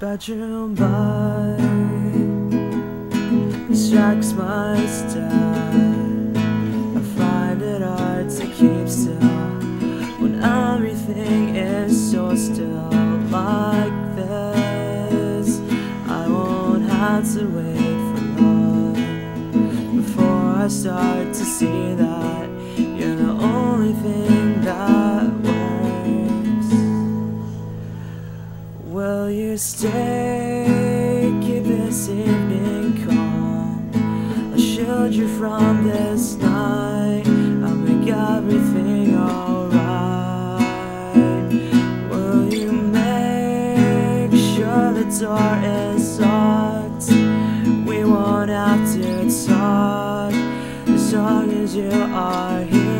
Bedroom light distracts my step. I find it hard to keep still when everything is so still like this. I won't have to wait for love before I start to see that you're Will you stay, keep this evening calm? I'll shield you from this night, I'll make everything alright. Will you make sure the door is locked? We won't have to talk as long as you are here.